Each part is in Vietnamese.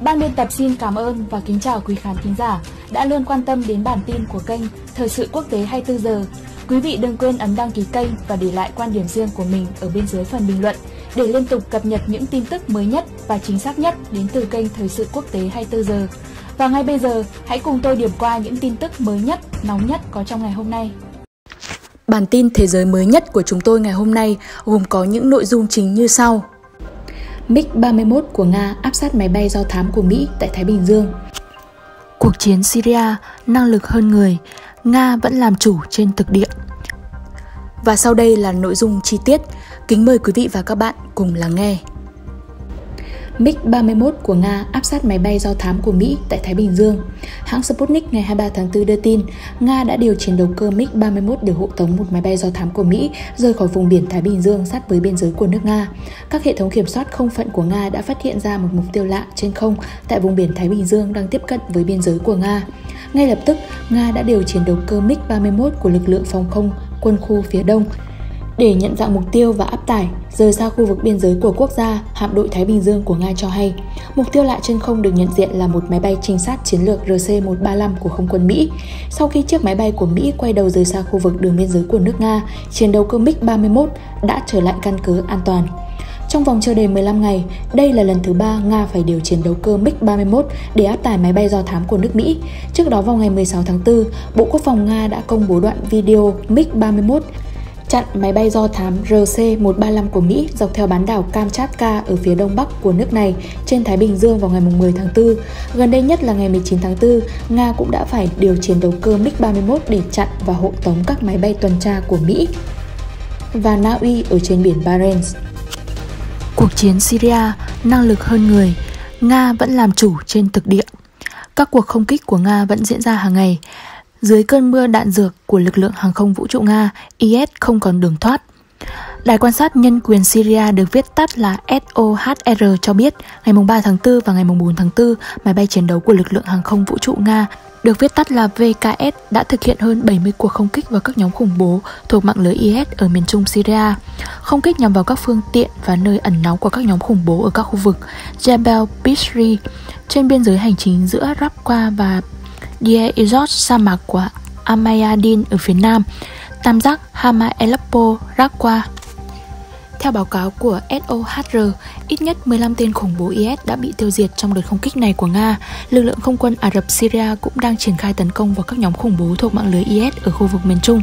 Ban biên tập xin cảm ơn và kính chào quý khán thính giả đã luôn quan tâm đến bản tin của kênh Thời sự quốc tế 24 giờ. Quý vị đừng quên ấn đăng ký kênh và để lại quan điểm riêng của mình ở bên dưới phần bình luận để liên tục cập nhật những tin tức mới nhất và chính xác nhất đến từ kênh Thời sự quốc tế 24 giờ. Và ngay bây giờ, hãy cùng tôi điểm qua những tin tức mới nhất, nóng nhất có trong ngày hôm nay. Bản tin thế giới mới nhất của chúng tôi ngày hôm nay gồm có những nội dung chính như sau. MiG-31 của Nga áp sát máy bay do thám của Mỹ tại Thái Bình Dương. Cuộc chiến Syria, năng lực hơn người, Nga vẫn làm chủ trên thực địa. Và sau đây là nội dung chi tiết, kính mời quý vị và các bạn cùng lắng nghe. MiG-31 của Nga áp sát máy bay do thám của Mỹ tại Thái Bình Dương. Hãng Sputnik ngày 23 tháng 4 đưa tin, Nga đã điều chiến đấu cơ MiG-31 để hộ tống một máy bay do thám của Mỹ rời khỏi vùng biển Thái Bình Dương sát với biên giới của nước Nga. Các hệ thống kiểm soát không phận của Nga đã phát hiện ra một mục tiêu lạ trên không tại vùng biển Thái Bình Dương đang tiếp cận với biên giới của Nga. Ngay lập tức, Nga đã điều chiến đấu cơ MiG-31 của lực lượng phòng không quân khu phía đông để nhận dạng mục tiêu và áp tải rời xa khu vực biên giới của quốc gia, hạm đội Thái Bình Dương của Nga cho hay, mục tiêu lạ trên không được nhận diện là một máy bay trinh sát chiến lược RC-135 của không quân Mỹ. Sau khi chiếc máy bay của Mỹ quay đầu rời xa khu vực đường biên giới của nước Nga, chiến đấu cơ MiG-31 đã trở lại căn cứ an toàn. Trong vòng chưa đầy 15 ngày, đây là lần thứ ba Nga phải điều chiến đấu cơ MiG-31 để áp tải máy bay do thám của nước Mỹ. Trước đó vào ngày 16 tháng 4, Bộ Quốc phòng Nga đã công bố đoạn video MiG-31 chặn máy bay do thám RC-135 của Mỹ dọc theo bán đảo Kamchatka ở phía đông bắc của nước này trên Thái Bình Dương vào ngày 10 tháng 4. Gần đây nhất là ngày 19 tháng 4, Nga cũng đã phải điều chiến đấu cơ MiG-31 để chặn và hộ tống các máy bay tuần tra của Mỹ và Na Uy ở trên biển Barents. Cuộc chiến Syria, năng lực hơn người, Nga vẫn làm chủ trên thực địa. Các cuộc không kích của Nga vẫn diễn ra hàng ngày. Dưới cơn mưa đạn dược của lực lượng hàng không vũ trụ Nga, IS không còn đường thoát. Đài quan sát nhân quyền Syria được viết tắt là SOHR cho biết ngày 3 tháng 4 và ngày 4 tháng 4, máy bay chiến đấu của lực lượng hàng không vũ trụ Nga được viết tắt là VKS đã thực hiện hơn 70 cuộc không kích vào các nhóm khủng bố thuộc mạng lưới IS ở miền trung Syria. Không kích nhằm vào các phương tiện và nơi ẩn náu của các nhóm khủng bố ở các khu vực Jebel Bishri trên biên giới hành chính giữa Raqqa và Deir Ezot sa mạc của Amayadin ở phía nam, tam giác Hama Aleppo, Raqqa. Theo báo cáo của SOHR, ít nhất 15 tên khủng bố IS đã bị tiêu diệt trong đợt không kích này của Nga. Lực lượng không quân Ả Rập Syria cũng đang triển khai tấn công vào các nhóm khủng bố thuộc mạng lưới IS ở khu vực miền Trung.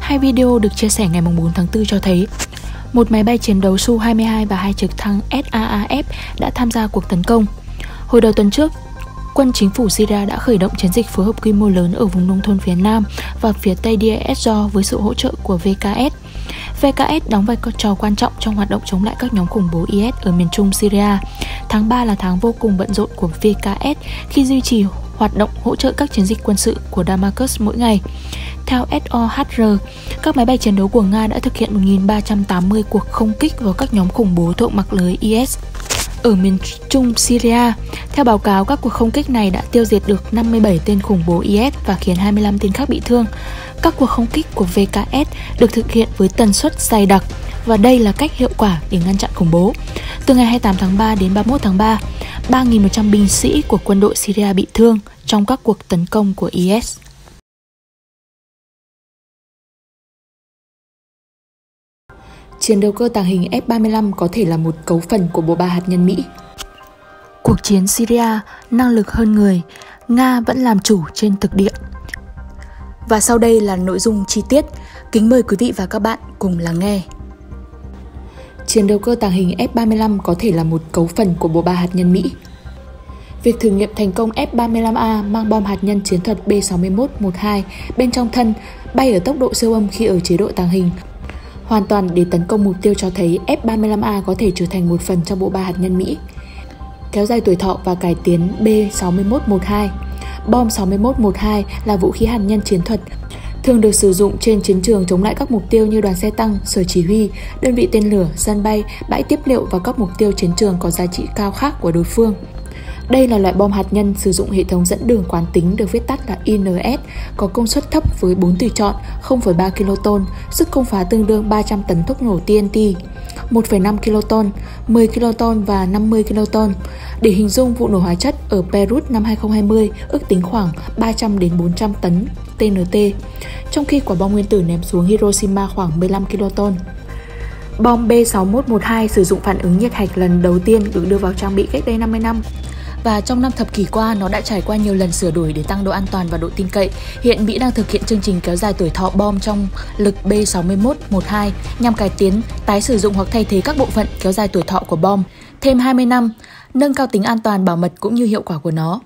Hai video được chia sẻ ngày 4 tháng 4 cho thấy một máy bay chiến đấu Su-22 và hai trực thăng SAAF đã tham gia cuộc tấn công. Hồi đầu tuần trước, quân chính phủ Syria đã khởi động chiến dịch phối hợp quy mô lớn ở vùng nông thôn phía Nam và phía Tây Deir ez với sự hỗ trợ của VKS. VKS đóng vai trò quan trọng trong hoạt động chống lại các nhóm khủng bố IS ở miền trung Syria. Tháng 3 là tháng vô cùng bận rộn của VKS khi duy trì hoạt động hỗ trợ các chiến dịch quân sự của Damascus mỗi ngày. Theo SOHR, các máy bay chiến đấu của Nga đã thực hiện 1.380 cuộc không kích vào các nhóm khủng bố thuộc mặc lưới IS ở miền trung Syria. Theo báo cáo, các cuộc không kích này đã tiêu diệt được 57 tên khủng bố IS và khiến 25 tên khác bị thương. Các cuộc không kích của VKS được thực hiện với tần suất dày đặc và đây là cách hiệu quả để ngăn chặn khủng bố. Từ ngày 28 tháng 3 đến 31 tháng 3, 3.100 binh sĩ của quân đội Syria bị thương trong các cuộc tấn công của IS. Chiến đấu cơ tàng hình F-35 có thể là một cấu phần của bộ ba hạt nhân Mỹ. Cuộc chiến Syria, năng lực hơn người, Nga vẫn làm chủ trên thực địa. Và sau đây là nội dung chi tiết, kính mời quý vị và các bạn cùng lắng nghe. Chiến đấu cơ tàng hình F-35 có thể là một cấu phần của bộ ba hạt nhân Mỹ. Việc thử nghiệm thành công F-35A mang bom hạt nhân chiến thuật B-61-12 bên trong thân bay ở tốc độ siêu âm khi ở chế độ tàng hình hoàn toàn để tấn công mục tiêu cho thấy F-35A có thể trở thành một phần trong bộ ba hạt nhân Mỹ. Kéo dài tuổi thọ và cải tiến B-6112 Bom 6112 là vũ khí hạt nhân chiến thuật thường được sử dụng trên chiến trường chống lại các mục tiêu như đoàn xe tăng, sở chỉ huy, đơn vị tên lửa, sân bay, bãi tiếp liệu và các mục tiêu chiến trường có giá trị cao khác của đối phương. Đây là loại bom hạt nhân sử dụng hệ thống dẫn đường quán tính được viết tắt là INS, có công suất thấp với 4 tùy chọn 0,3 kiloton, sức công phá tương đương 300 tấn thuốc nổ TNT. 1,5 kiloton, 10 kiloton và 50 kiloton. Để hình dung vụ nổ hóa chất ở Beirut năm 2020 ước tính khoảng 300 đến 400 tấn TNT, trong khi quả bom nguyên tử ném xuống Hiroshima khoảng 15 kiloton. Bom B6112 sử dụng phản ứng nhiệt hạch lần đầu tiên được đưa vào trang bị cách đây 50 năm và trong năm thập kỷ qua nó đã trải qua nhiều lần sửa đổi để tăng độ an toàn và độ tin cậy. Hiện Mỹ đang thực hiện chương trình kéo dài tuổi thọ bom trong lực B6112 nhằm cải tiến, tái sử dụng hoặc thay thế các bộ phận kéo dài tuổi thọ của bom thêm 20 năm, nâng cao tính an toàn bảo mật cũng như hiệu quả của nó.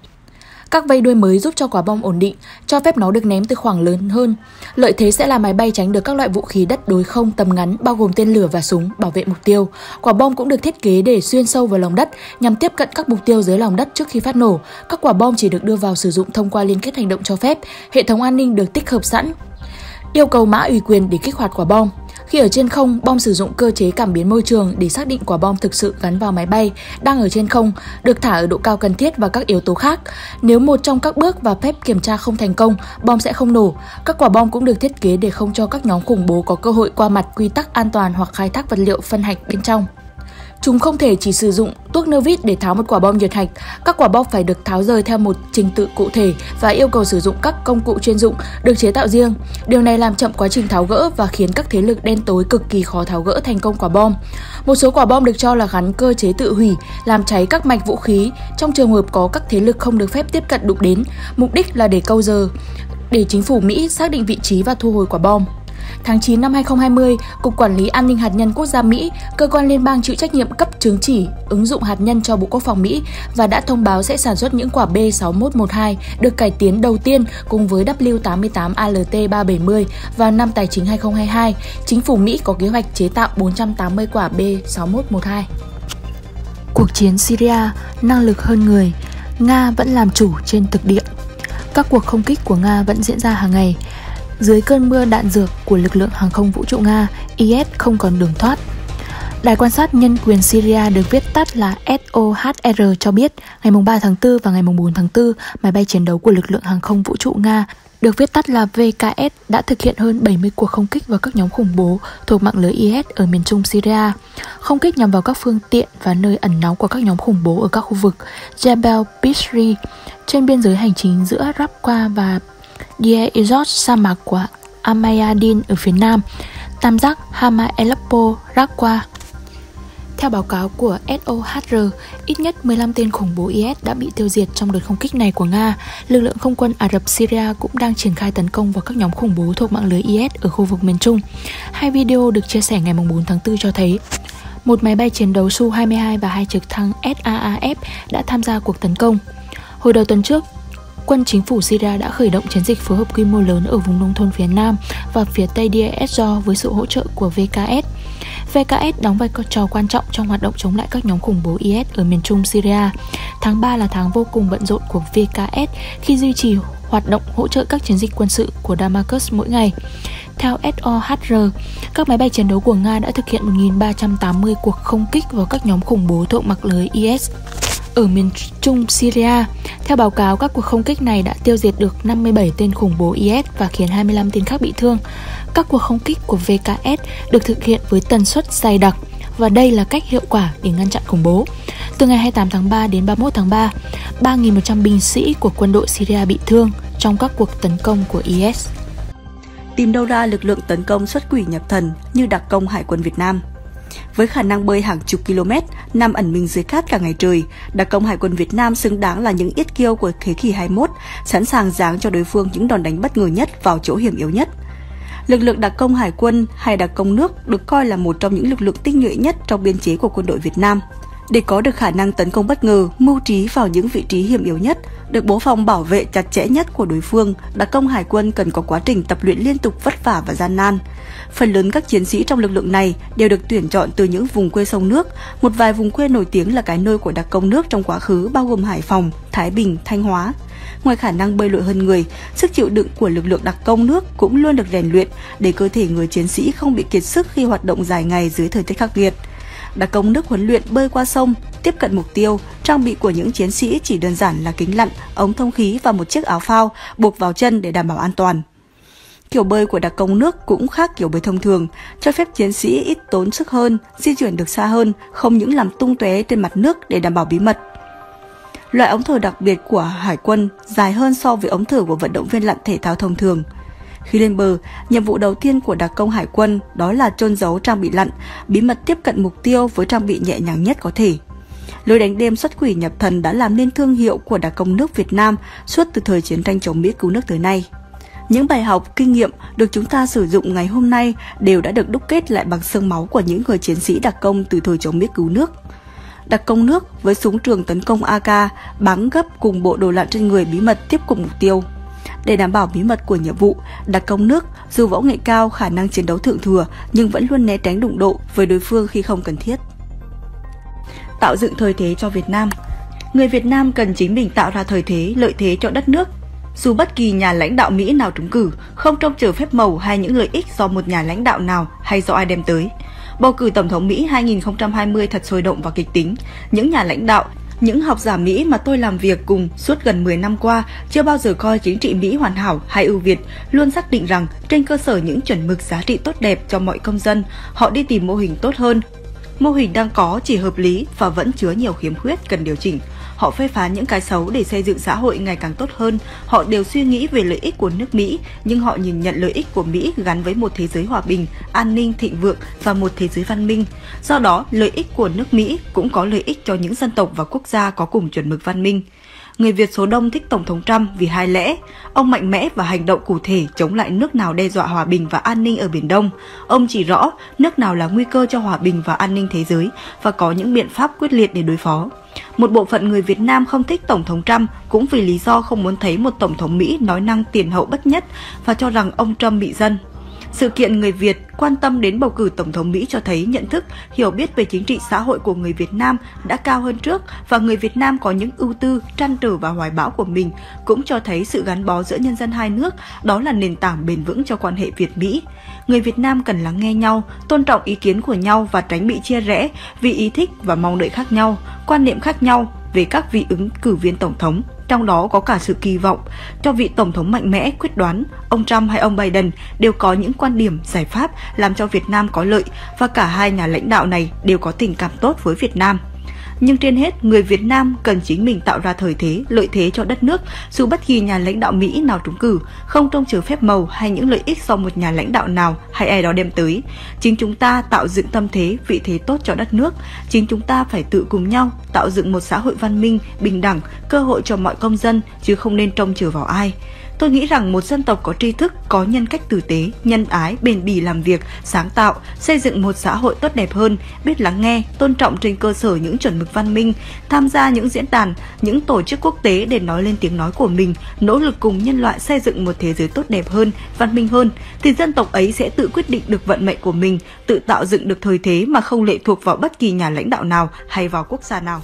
Các vây đuôi mới giúp cho quả bom ổn định, cho phép nó được ném từ khoảng lớn hơn. Lợi thế sẽ là máy bay tránh được các loại vũ khí đất đối không tầm ngắn bao gồm tên lửa và súng bảo vệ mục tiêu. Quả bom cũng được thiết kế để xuyên sâu vào lòng đất nhằm tiếp cận các mục tiêu dưới lòng đất trước khi phát nổ. Các quả bom chỉ được đưa vào sử dụng thông qua liên kết hành động cho phép. Hệ thống an ninh được tích hợp sẵn. Yêu cầu mã ủy quyền để kích hoạt quả bom. Khi ở trên không, bom sử dụng cơ chế cảm biến môi trường để xác định quả bom thực sự gắn vào máy bay đang ở trên không, được thả ở độ cao cần thiết và các yếu tố khác. Nếu một trong các bước và phép kiểm tra không thành công, bom sẽ không nổ. Các quả bom cũng được thiết kế để không cho các nhóm khủng bố có cơ hội qua mặt quy tắc an toàn hoặc khai thác vật liệu phân hạch bên trong. Chúng không thể chỉ sử dụng tuốc nơ vít để tháo một quả bom nhiệt hạch. Các quả bom phải được tháo rời theo một trình tự cụ thể và yêu cầu sử dụng các công cụ chuyên dụng được chế tạo riêng. Điều này làm chậm quá trình tháo gỡ và khiến các thế lực đen tối cực kỳ khó tháo gỡ thành công quả bom. Một số quả bom được cho là gắn cơ chế tự hủy, làm cháy các mạch vũ khí trong trường hợp có các thế lực không được phép tiếp cận đụng đến. Mục đích là để câu giờ để chính phủ Mỹ xác định vị trí và thu hồi quả bom. Tháng 9 năm 2020, Cục Quản lý An ninh Hạt nhân Quốc gia Mỹ, cơ quan liên bang chịu trách nhiệm cấp chứng chỉ ứng dụng hạt nhân cho Bộ Quốc phòng Mỹ và đã thông báo sẽ sản xuất những quả B6112 được cải tiến đầu tiên cùng với W88ALT370 vào năm tài chính 2022. Chính phủ Mỹ có kế hoạch chế tạo 480 quả B6112. Cuộc chiến Syria năng lực hơn người, Nga vẫn làm chủ trên thực địa. Các cuộc không kích của Nga vẫn diễn ra hàng ngày, dưới cơn mưa đạn dược của lực lượng hàng không vũ trụ Nga, IS không còn đường thoát. Đài quan sát nhân quyền Syria được viết tắt là SOHR cho biết ngày 3 tháng 4 và ngày 4 tháng 4, máy bay chiến đấu của lực lượng hàng không vũ trụ Nga được viết tắt là VKS đã thực hiện hơn 70 cuộc không kích vào các nhóm khủng bố thuộc mạng lưới IS ở miền trung Syria. Không kích nhằm vào các phương tiện và nơi ẩn náu của các nhóm khủng bố ở các khu vực Jebel Bishri trên biên giới hành chính giữa Raqqa và Deir Izot sa mạc của Amayadin ở phía nam, tam giác Hama Aleppo, Raqqa. Theo báo cáo của SOHR, ít nhất 15 tên khủng bố IS đã bị tiêu diệt trong đợt không kích này của Nga. Lực lượng không quân Ả Rập Syria cũng đang triển khai tấn công vào các nhóm khủng bố thuộc mạng lưới IS ở khu vực miền Trung. Hai video được chia sẻ ngày 4 tháng 4 cho thấy một máy bay chiến đấu Su-22 và hai trực thăng SAAF đã tham gia cuộc tấn công. Hồi đầu tuần trước, quân chính phủ Syria đã khởi động chiến dịch phối hợp quy mô lớn ở vùng nông thôn phía Nam và phía Tây Deir do với sự hỗ trợ của VKS. VKS đóng vai trò quan trọng trong hoạt động chống lại các nhóm khủng bố IS ở miền trung Syria. Tháng 3 là tháng vô cùng bận rộn của VKS khi duy trì hoạt động hỗ trợ các chiến dịch quân sự của Damascus mỗi ngày. Theo SOHR, các máy bay chiến đấu của Nga đã thực hiện 1.380 cuộc không kích vào các nhóm khủng bố thuộc mặc lưới IS ở miền trung Syria. Theo báo cáo, các cuộc không kích này đã tiêu diệt được 57 tên khủng bố IS và khiến 25 tên khác bị thương. Các cuộc không kích của VKS được thực hiện với tần suất dày đặc và đây là cách hiệu quả để ngăn chặn khủng bố. Từ ngày 28 tháng 3 đến 31 tháng 3, 3.100 binh sĩ của quân đội Syria bị thương trong các cuộc tấn công của IS. Tìm đâu ra lực lượng tấn công xuất quỷ nhập thần như đặc công Hải quân Việt Nam? Với khả năng bơi hàng chục km, nằm ẩn mình dưới cát cả ngày trời, đặc công Hải quân Việt Nam xứng đáng là những yết kiêu của thế kỷ 21, sẵn sàng giáng cho đối phương những đòn đánh bất ngờ nhất vào chỗ hiểm yếu nhất. Lực lượng đặc công hải quân hay đặc công nước được coi là một trong những lực lượng tinh nhuệ nhất trong biên chế của quân đội Việt Nam. Để có được khả năng tấn công bất ngờ, mưu trí vào những vị trí hiểm yếu nhất, được bố phòng bảo vệ chặt chẽ nhất của đối phương, đặc công hải quân cần có quá trình tập luyện liên tục vất vả và gian nan. Phần lớn các chiến sĩ trong lực lượng này đều được tuyển chọn từ những vùng quê sông nước, một vài vùng quê nổi tiếng là cái nôi của đặc công nước trong quá khứ bao gồm Hải Phòng, Thái Bình, Thanh Hóa. Ngoài khả năng bơi lội hơn người, sức chịu đựng của lực lượng đặc công nước cũng luôn được rèn luyện để cơ thể người chiến sĩ không bị kiệt sức khi hoạt động dài ngày dưới thời tiết khắc nghiệt đặc công nước huấn luyện bơi qua sông, tiếp cận mục tiêu, trang bị của những chiến sĩ chỉ đơn giản là kính lặn, ống thông khí và một chiếc áo phao buộc vào chân để đảm bảo an toàn. kiểu bơi của đặc công nước cũng khác kiểu bơi thông thường, cho phép chiến sĩ ít tốn sức hơn, di chuyển được xa hơn, không những làm tung tóe trên mặt nước để đảm bảo bí mật. Loại ống thở đặc biệt của hải quân dài hơn so với ống thở của vận động viên lặn thể thao thông thường. Khi lên bờ, nhiệm vụ đầu tiên của đặc công hải quân đó là trôn giấu trang bị lặn, bí mật tiếp cận mục tiêu với trang bị nhẹ nhàng nhất có thể. Lối đánh đêm xuất quỷ nhập thần đã làm nên thương hiệu của đặc công nước Việt Nam suốt từ thời chiến tranh chống Mỹ cứu nước tới nay. Những bài học, kinh nghiệm được chúng ta sử dụng ngày hôm nay đều đã được đúc kết lại bằng xương máu của những người chiến sĩ đặc công từ thời chống Mỹ cứu nước. Đặc công nước với súng trường tấn công AK, bắn gấp cùng bộ đồ lặn trên người bí mật tiếp cận mục tiêu. Để đảm bảo bí mật của nhiệm vụ, đặc công nước dù võ nghệ cao khả năng chiến đấu thượng thừa nhưng vẫn luôn né tránh đụng độ với đối phương khi không cần thiết. Tạo dựng thời thế cho Việt Nam Người Việt Nam cần chính mình tạo ra thời thế, lợi thế cho đất nước dù bất kỳ nhà lãnh đạo Mỹ nào trúng cử, không trông chờ phép màu hay những lợi ích do một nhà lãnh đạo nào hay do ai đem tới. Bầu cử Tổng thống Mỹ 2020 thật sôi động và kịch tính. Những nhà lãnh đạo, những học giả Mỹ mà tôi làm việc cùng suốt gần 10 năm qua chưa bao giờ coi chính trị Mỹ hoàn hảo hay ưu việt, luôn xác định rằng trên cơ sở những chuẩn mực giá trị tốt đẹp cho mọi công dân, họ đi tìm mô hình tốt hơn. Mô hình đang có chỉ hợp lý và vẫn chứa nhiều khiếm khuyết cần điều chỉnh. Họ phê phán những cái xấu để xây dựng xã hội ngày càng tốt hơn. Họ đều suy nghĩ về lợi ích của nước Mỹ, nhưng họ nhìn nhận lợi ích của Mỹ gắn với một thế giới hòa bình, an ninh, thịnh vượng và một thế giới văn minh. Do đó, lợi ích của nước Mỹ cũng có lợi ích cho những dân tộc và quốc gia có cùng chuẩn mực văn minh. Người Việt số đông thích Tổng thống Trump vì hai lẽ. Ông mạnh mẽ và hành động cụ thể chống lại nước nào đe dọa hòa bình và an ninh ở Biển Đông. Ông chỉ rõ nước nào là nguy cơ cho hòa bình và an ninh thế giới và có những biện pháp quyết liệt để đối phó. Một bộ phận người Việt Nam không thích Tổng thống Trump cũng vì lý do không muốn thấy một Tổng thống Mỹ nói năng tiền hậu bất nhất và cho rằng ông Trump bị dân. Sự kiện người Việt quan tâm đến bầu cử Tổng thống Mỹ cho thấy nhận thức, hiểu biết về chính trị xã hội của người Việt Nam đã cao hơn trước và người Việt Nam có những ưu tư, trăn trở và hoài bão của mình cũng cho thấy sự gắn bó giữa nhân dân hai nước, đó là nền tảng bền vững cho quan hệ Việt-Mỹ. Người Việt Nam cần lắng nghe nhau, tôn trọng ý kiến của nhau và tránh bị chia rẽ vì ý thích và mong đợi khác nhau, quan niệm khác nhau về các vị ứng cử viên tổng thống trong đó có cả sự kỳ vọng cho vị tổng thống mạnh mẽ, quyết đoán. Ông Trump hay ông Biden đều có những quan điểm, giải pháp làm cho Việt Nam có lợi và cả hai nhà lãnh đạo này đều có tình cảm tốt với Việt Nam. Nhưng trên hết, người Việt Nam cần chính mình tạo ra thời thế, lợi thế cho đất nước, dù bất kỳ nhà lãnh đạo Mỹ nào trúng cử, không trông chờ phép màu hay những lợi ích do một nhà lãnh đạo nào hay ai đó đem tới. Chính chúng ta tạo dựng tâm thế, vị thế tốt cho đất nước. Chính chúng ta phải tự cùng nhau tạo dựng một xã hội văn minh, bình đẳng, cơ hội cho mọi công dân, chứ không nên trông chờ vào ai. Tôi nghĩ rằng một dân tộc có tri thức, có nhân cách tử tế, nhân ái, bền bỉ làm việc, sáng tạo, xây dựng một xã hội tốt đẹp hơn, biết lắng nghe, tôn trọng trên cơ sở những chuẩn mực văn minh, tham gia những diễn đàn, những tổ chức quốc tế để nói lên tiếng nói của mình, nỗ lực cùng nhân loại xây dựng một thế giới tốt đẹp hơn, văn minh hơn, thì dân tộc ấy sẽ tự quyết định được vận mệnh của mình, tự tạo dựng được thời thế mà không lệ thuộc vào bất kỳ nhà lãnh đạo nào hay vào quốc gia nào.